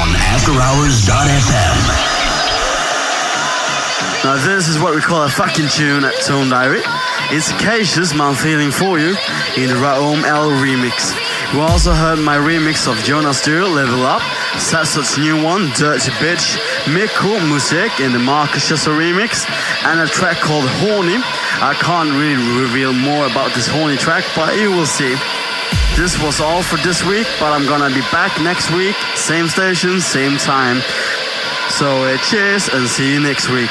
Towers.fm. Now this is what we call a fucking tune at Tone Diary. It's Cassius, My Feeling For You, in the Roam L remix. We also heard my remix of Jonas Dur, Level Up, Sasso's new one, Dirty Bitch, Mikko Musik in the Marcus Schössow remix, and a track called Horny. I can't really reveal more about this horny track, but you will see. This was all for this week, but I'm gonna be back next week, same station, same time. So uh, cheers and see you next week.